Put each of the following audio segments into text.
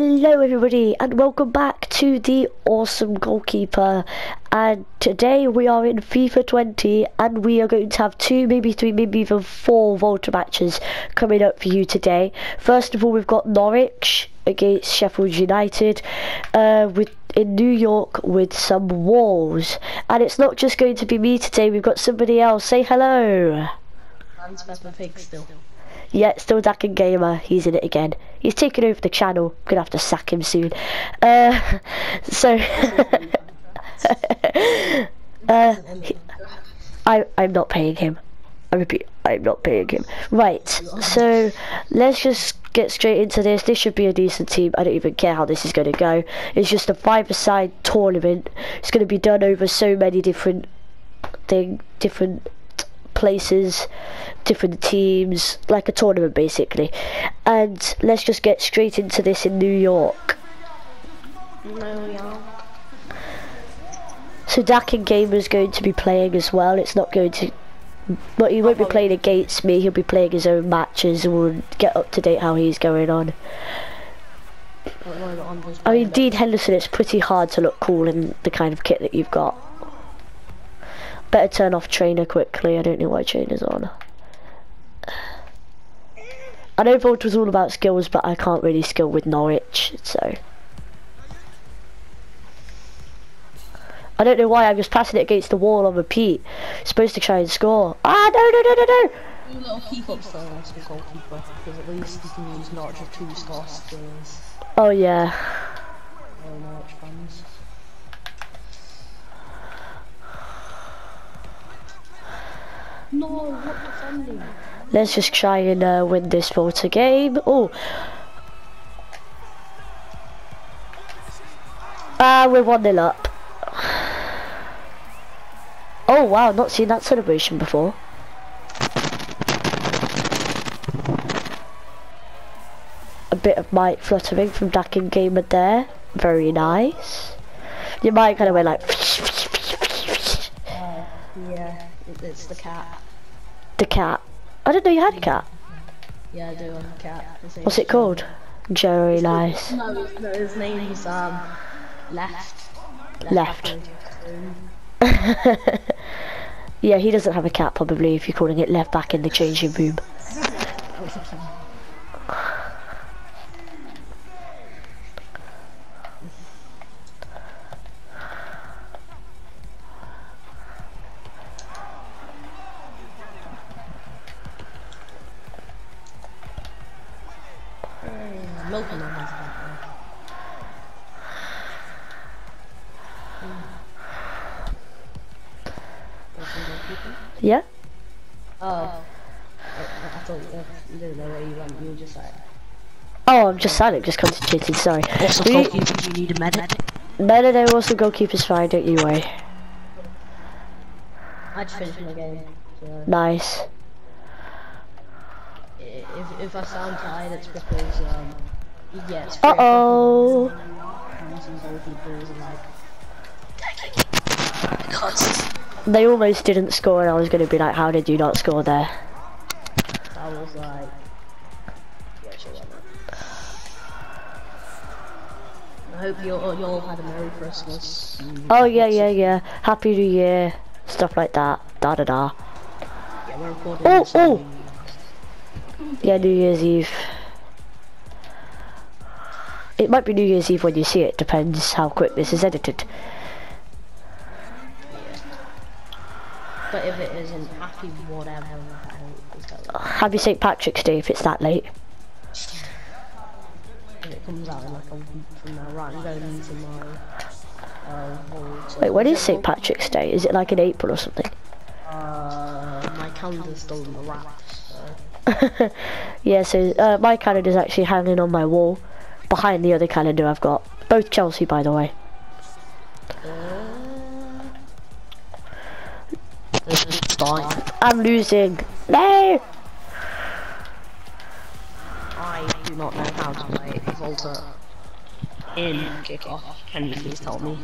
Hello everybody and welcome back to the awesome goalkeeper and today we are in FIFA 20 and we are going to have two maybe three maybe even four Volta matches coming up for you today. First of all we've got Norwich against Sheffield United uh, with in New York with some walls and it's not just going to be me today we've got somebody else. Say hello. Still. Yeah, still Dakin Gamer. He's in it again. He's taking over the channel. I'm gonna have to sack him soon. Uh, so, uh, I I'm not paying him. I repeat, I'm not paying him. Right. So let's just get straight into this. This should be a decent team. I don't even care how this is going to go. It's just a five-a-side tournament. It's going to be done over so many different thing, different places, different teams, like a tournament basically. And let's just get straight into this in New York. No, yeah. So Dakin Gamer's going to be playing as well. It's not going to, but he won't be playing against me. He'll be playing his own matches, and we'll get up to date how he's going on. I mean, Dean Henderson, it's pretty hard to look cool in the kind of kit that you've got. Better turn off trainer quickly. I don't know why trainer's on. I know Volt was all about skills, but I can't really skill with Norwich, so. I don't know why I'm just passing it against the wall on repeat. Supposed to try and score. Ah, no, no, no, no, no! You little keep up so the goalkeeper, because at least you can use Norwich or two star skills. Oh, yeah. Oh, Norwich fans. No, what? Let's just try and uh, win this Volta game. Oh. Ah, we're 1 0 up. Oh wow, not seen that celebration before. A bit of mic fluttering from Dakin Gamer there. Very nice. Your mic kind of went like. Uh, yeah, it's the cat. The cat. I didn't know you had a cat. Yeah, I do have a cat. What's it called? Jerry nice. No, no, his name's um, Left. Left. Left. yeah, he doesn't have a cat probably if you're calling it left back in the changing room. Oh, I'm just silent, just concentrating, sorry. Also, Do you- goalkeeper, you need a medic. No, no, also goalkeeper's fine, don't you worry. I just finished my game. So Nice. if if I sound tired, it's because um. Yeah, it's Uh oh. Using goalkeepers and like. They almost didn't score, and I was going to be like, how did you not score there? I was like. I hope you all, you all had a Merry Christmas. Oh, yeah, yeah, yeah. Happy New Year. Stuff like that. Da da da. Yeah, we're recording Oh, oh. Yeah, New Year's Eve. It might be New Year's Eve when you see it, depends how quick this is edited. But if it isn't, happy whatever. I don't- is that like- Happy St. Patrick's Day if it's that late. If it comes out in like a week from now, right? I'm going into my. Uh, Wait, when is St. Patrick's Day? Is it like in April or something? Uh, my calendar's still in the wraps. So. yeah, so uh, my calendar's actually hanging on my wall behind the other calendar I've got. Both Chelsea, by the way. Fine. I'm losing. No! I do not know how to play Volta in um, kickoff. Can you please tell me?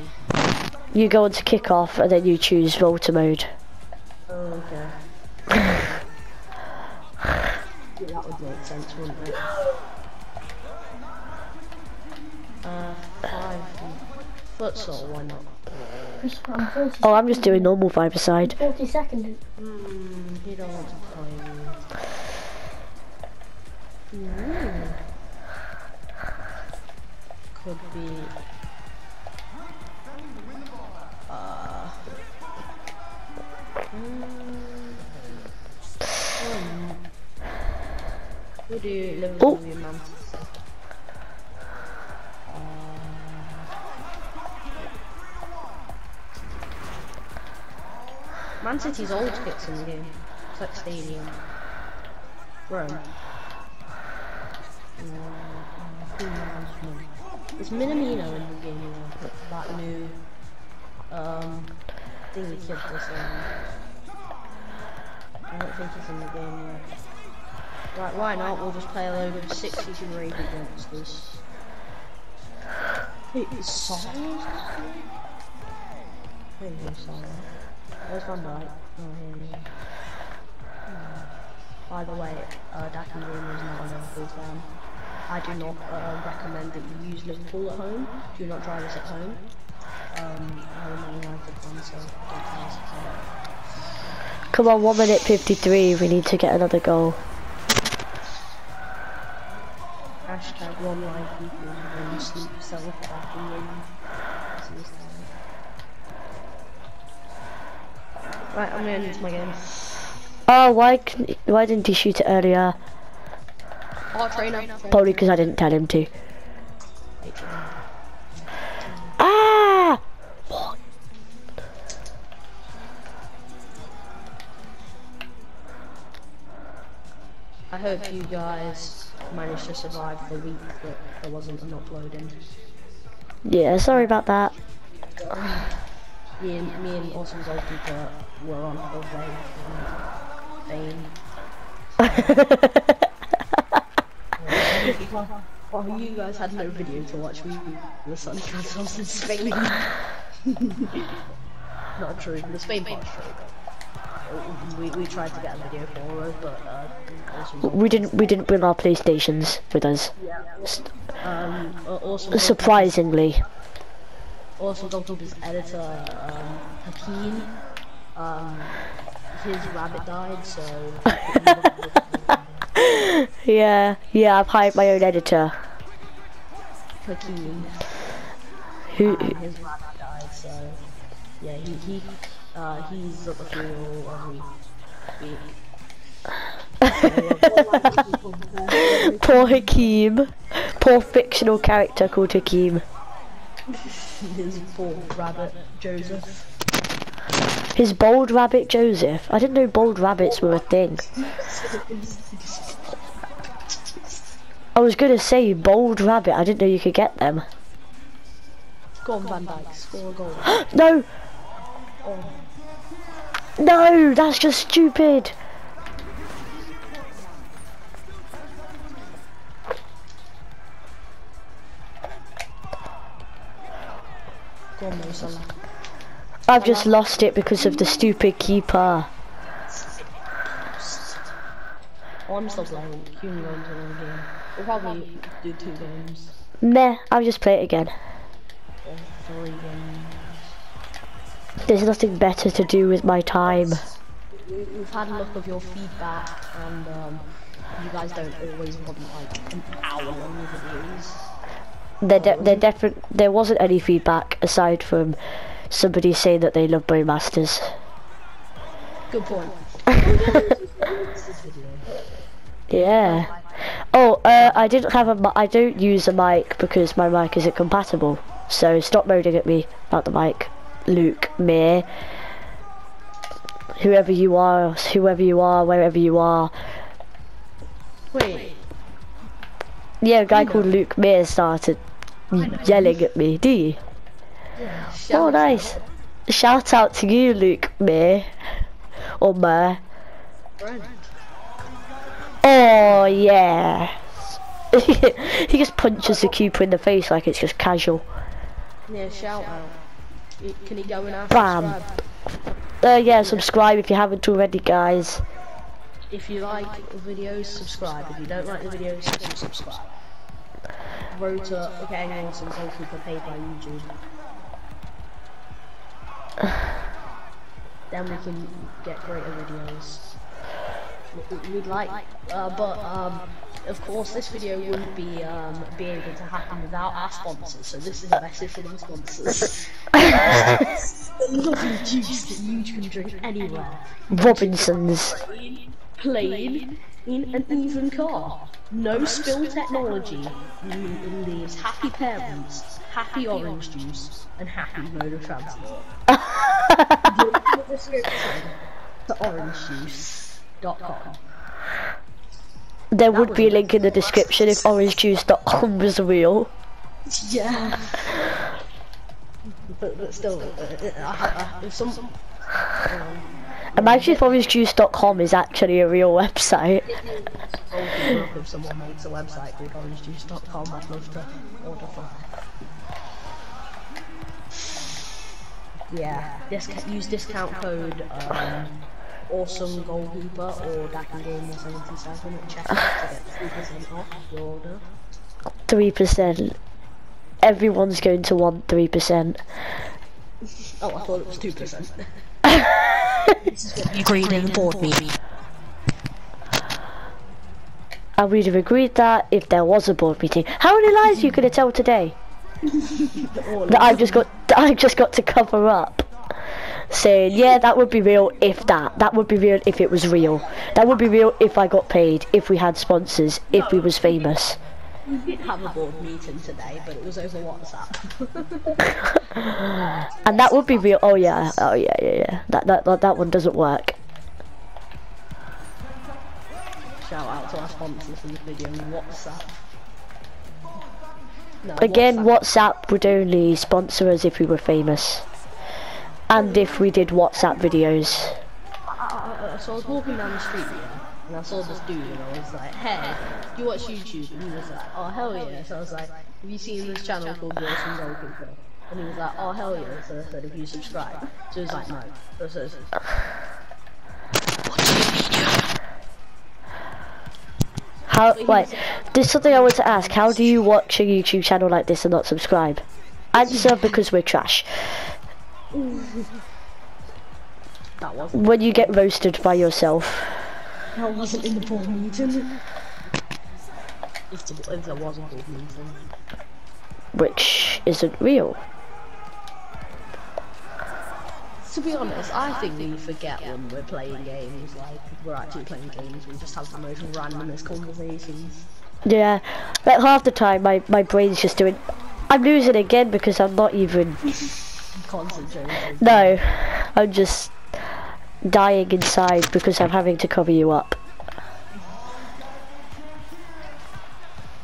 You go on to kick off and then you choose Volta mode. Oh, okay. yeah, that would make sense, wouldn't it? Uh, futsal, why not? I'm Oh, I'm just doing normal five aside. 40 seconds. Hmm, you don't want to play. Ooh. Could be. Uh. Hmm. Who do you live Oh. with, man? Man City's old kits in the game. It's like Stadium. Rome. Uh, knows me? Is Minamino in the game now? That new um thing the kid does um, I don't think he's in the game yet. Right, why not? We'll just play a load of 62 rated youngsters. Wait, it's Song? Wait, who's Song? Where's Van Dijk? Oh, here. Hmm. By the way, uh, Room is not a Liverpool fan. I do not uh, recommend that you use Liverpool at home. Do not try this at home. Um, I'm a Man fan, so don't try this at home. Come on, one minute 53. We need to get another goal. Hashtag one life people when you sleep self back in room. Right, I'm gonna into my game. Oh, why why didn't he shoot it earlier? Oh, trainer. Probably because I didn't tell him to. Ah! What? I hope you guys managed to survive the week that there wasn't an uploading. Yeah, sorry about that. Me and me and Awesome's old keeper were on holiday in Spain. While you guys had no video to watch, we the sun us in Spain. Not true. The Spain part's true. We we tried to get a video for us, but uh, We didn't we didn't bring our PlayStations with us. um, uh, old Surprisingly. also Dr. Keeper's editor, um, Hakeem, um, his rabbit died, so Yeah, yeah, I've hired my own editor. Who and his rabbit died, so yeah, he, he, uh, he's at the funeral every week. poor Hakeem. Poor fictional character called Hakeem. his poor rabbit, Joseph. His bold rabbit Joseph. I didn't know bold rabbits were a thing. I was gonna say bold rabbit, I didn't know you could get them. Go on, Van Dijk, score a goal. No! Oh, No, that's just stupid. go on, Salah. I've just lost it because of the stupid keeper. Oh, I'm still playing. Human another game. We'll probably do two games Meh, I'll just play it again. or three games. There's nothing better to do with my time. We- We've had enough of your feedback, and um, you guys don't always want like an hour long videos. There, de there definitely there wasn't any feedback aside from somebody saying that they love Bowmasters. Good point. Yeah. Oh, uh, I didn't have a. I don't use a mic because my mic isn't compatible. So stop moaning at me about the mic, Luke Mir. Whoever you are, whoever you are, wherever you are. Wait, Yeah, a guy called Luke Mir started yelling at me. Do you? Oh, nice. Shout out to you, Luke Mir. Or Mer. friend. Oh, yes. he just punches the keeper in the face like it's just casual. Yeah, shout out. Can he go in after Bam. Uh, yeah, subscribe if you haven't already, guys. If you like the videos, subscribe. If you don't like the videos, don't subscribe. Rota getting okay, awesome, thank for paid by YouTube. then we can get greater videos. We- We'd like, uh, but um, of course this video wouldn't be um, be able to happen without our sponsors. So this is a message from our sponsors. the lovely juice that you can drink anywhere. Robinsons. Plain in an even car. No spill technology leaves happy parents, happy orange juice, and happy mode of transport. to orangejuice.com. There would be a link in the description if orangejuice.com was real. Yeah. But, but still, uh, uh, uh, if some. Um, Imagine if orangejuice.com is actually a real website. if someone makes a website called orangejuice.com, I'd love to order from. Yeah, disc use discount code um, awesome goalkeeper or Dacken Game 77 at checkout to get 3% off your order. 3%. Everyone's going to want 3%. Oh, I thought it was 2%. You agreed in the board meeting. And we'd have agreed that if there was a board meeting. How many lies are you gonna tell today? that I've just got that I've just got to cover up. Saying, yeah, that would be real if that. That would be real if it was real. That would be real if I got paid, if we had sponsors, if we was famous. We did have a board meeting today, but it was over WhatsApp. And that would be real oh yeah, oh yeah, yeah, yeah. That that that, that one doesn't work. Shout out to our sponsors for the video on WhatsApp. No, Again, WhatsApp. WhatsApp would only sponsor us if we were famous. And if we did WhatsApp videos. Uh, so I was walking down the street, yeah, and I saw this dude, and I was like, hey, do you watch YouTube? And he was like, oh, hell yeah. So I was like, have you seen this channel called The Awesome Goalkeeper? And he was like, oh, hell yeah. So I said, have you subscribed? So he was like, no. So I said, How, wait, there's something I want to ask. How do you watch a YouTube channel like this and not subscribe? Answer, because we're trash. That wasn't, When you get roasted by yourself. that wasn't in the board meeting. If, the, if there was a board meeting. Which isn't real. To be honest, I think we forget when we're playing games, like, we're actually playing games, we just have the most randomest conversations. Yeah, like half the time my, my brain's just doing... I'm losing again because I'm not even... Concentrating. No, I'm just dying inside because I'm having to cover you up.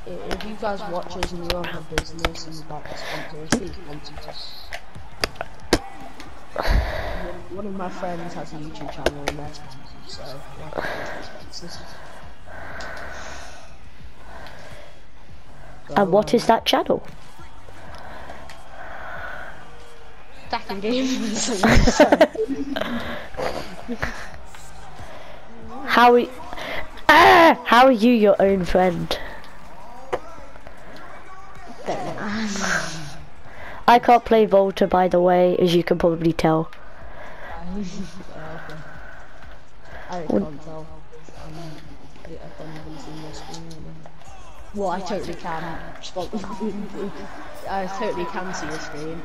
If you guys watch us and you own a business and about the sponsors, please sponsor us. One- One of my friends has a YouTube channel and sponsors, so yeah. And what is that channel? Stacking games. How are, ah, how are you your own friend? I can't play Volta by the way, as you can probably tell. I can't tell. I don't even see my screen. Well, I totally can. I totally can see your screen.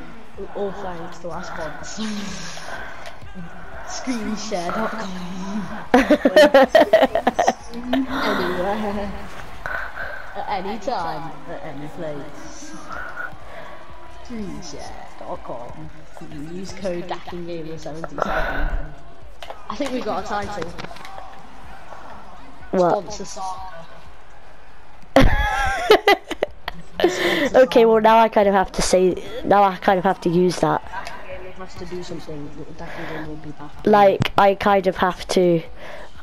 All thanks to our sponsor. Screenshare.com. Anywhere. At any time. At any place. Screenshare.com. Use code DACKINGAMER77. I think we got a title. What? Sponsor Saga. Okay, well now I kind of have to say, now I kind of have to use that. Like, I kind of have to,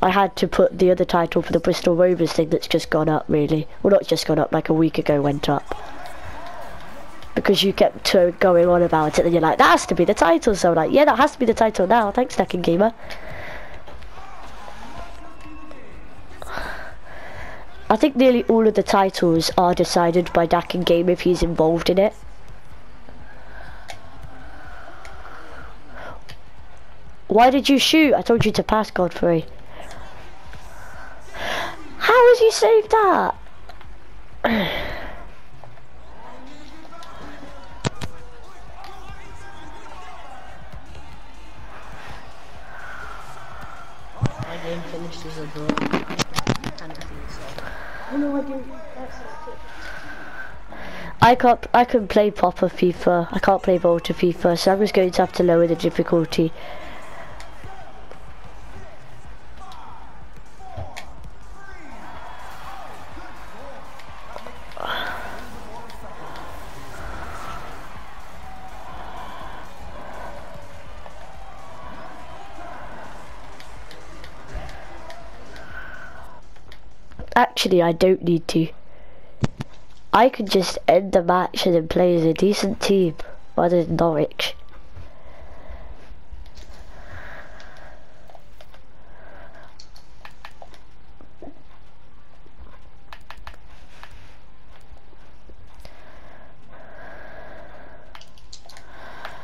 I had to put the other title for the Bristol Rovers thing that's just gone up really. Well not just gone up, like a week ago went up. Because you kept uh, going on about it and you're like, that has to be the title, so I'm like, yeah that has to be the title now, thanks Tekken Gamer. I think nearly all of the titles are decided by Dacken Game if he's involved in it. Why did you shoot? I told you to pass Godfrey. How has he saved that? I can't. I can play proper FIFA. I can't play Volta FIFA, so I'm just going to have to lower the difficulty. Actually, I don't need to. I could just end the match and then play as a decent team rather than Norwich.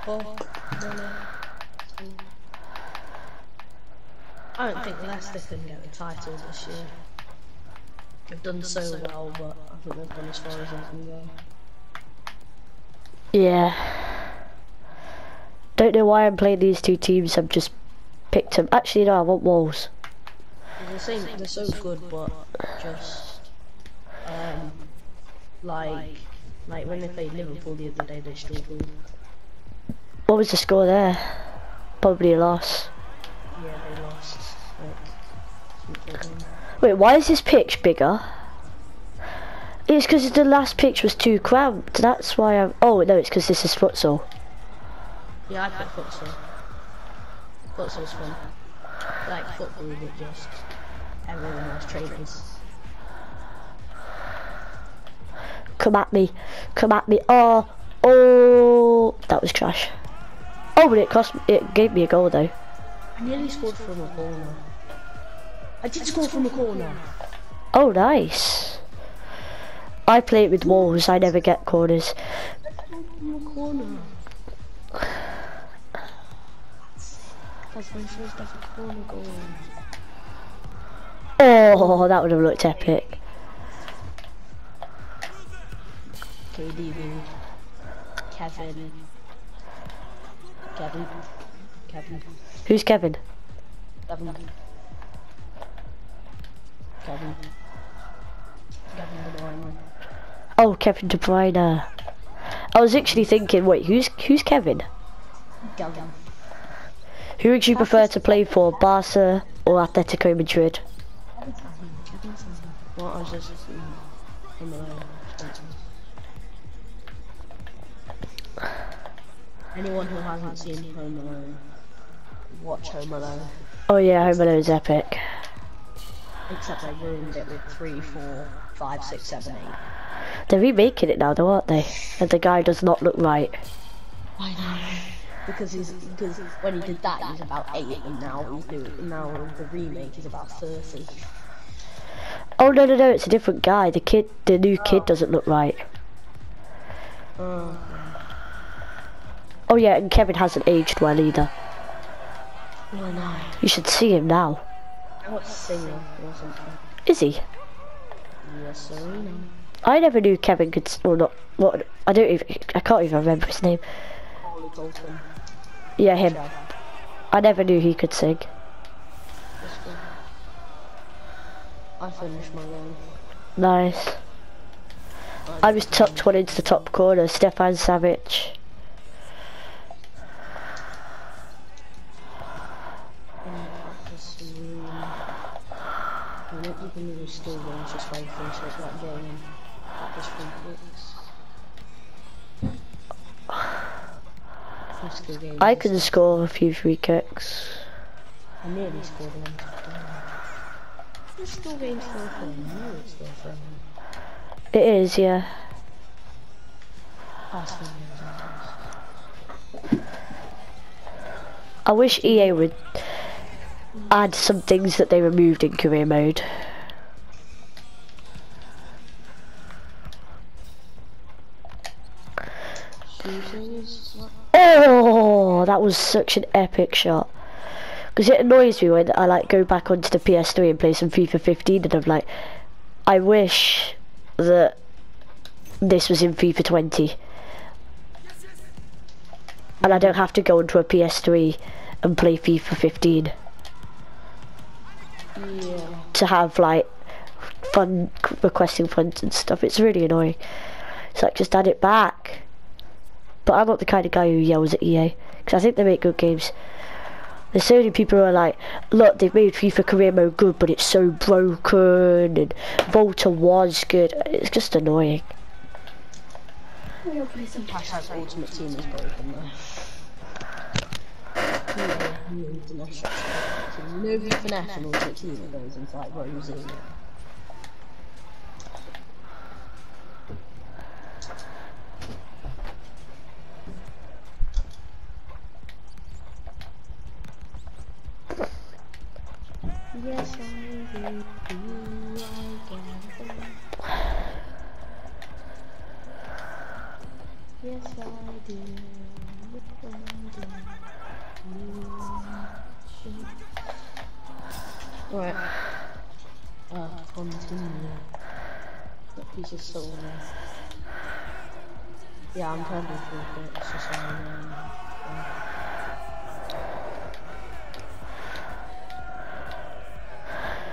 No, no. I don't think Leicester can get the title this year. They've done so well, but I think they've gone as far as they can go. Yeah. Don't know why I'm playing these two teams. I've just picked them. Actually, no, I want walls. They're, the same, they're so good, but just um, like like when they played Liverpool the other day, they struggled. What was the score there? Probably a loss. Yeah, they lost. Like. Wait, why is this pitch bigger? It's because the last pitch was too cramped. That's why I'm. Oh no, it's because this is futsal. yeah, I put futsal. Futsal's fun. Like football, but just everyone has trainers. Come at me, come at me. Oh, oh, that was trash. Oh, but it cost. It gave me a goal though. I nearly scored from a corner. I did score from a corner. Oh, nice. I play it with walls. I never get corners. Corner. That's my first ever corner goal. Oh, that would have looked epic. KDB. Kevin. Kevin. Kevin. Who's Kevin? Kevin. Kevin. Kevin De Bruyne. Oh, Kevin De Bruyne. I was actually thinking, wait, who's who's Kevin? Kevin. Who would you prefer to play for, Barca or Atletico Madrid? Well, I was just in the Anyone who hasn't seen Home Alone, watch Home Alone. Oh yeah, Home Alone's epic. Except they ruined it with three, four, five, six, seven, eight. They're remaking it now, though, aren't they? And the guy does not look right. I know. Because he's because when he did that he was about eight and now he's doing now the remake is about thirty. Oh no no no, it's a different guy. The kid, the new kid doesn't look right. Oh, Oh yeah, and Kevin hasn't aged well either. no. You should see him now. Watched Singer or something. Is he? Yes, sir. No. I never knew Kevin could. Well, not. What? I don't even. I can't even remember his name. Ollie. Yeah, him. I never knew he could sing. I finished my run. Nice. I was tucked one into the top corner. Stefan Savic. in the practice room. Not even really still going just try to finish up that game. Practice free kicks. Two. I can score a few free kicks. I nearly scored one. Still games still fun. I know it's still fun. It is, yeah. Past few years, I wish EA would add some things that they removed in career mode. Oh, that was such an epic shot. Because it annoys me when I like go back onto the PS3 and play some FIFA 15 and I'm like, I wish that this was in FIFA 20. And I don't have to go onto a PS3 and play FIFA 15 Yeah. to have like fun requesting funds and stuff. It's really annoying. It's like just add it back. But I'm not the kind of guy who yells at EA because I think they make good games. There's so many people who are like, look, they've made FIFA career mode good, but it's so broken, and Volta was good. It's just annoying. We'll play some Hashtag Ultimate Team is broken though. Yeah, you know, international Team that goes into like Rosie. Yes, I get? Yes, I do. Right. Uh, continue. That piece of soul. Yeah, I'm trying to do it. It's just um, yeah.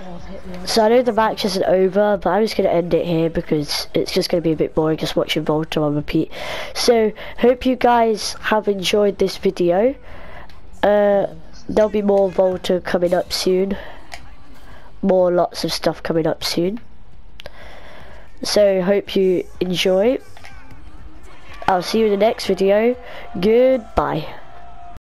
I've hit me. So I know the match isn't over, but I'm just going to end it here because it's just going to be a bit boring just watching Volta on repeat. So, hope you guys have enjoyed this video. Uh, there'll be more Volta coming up soon. More lots of stuff coming up soon. So, hope you enjoy. I'll see you in the next video. Goodbye.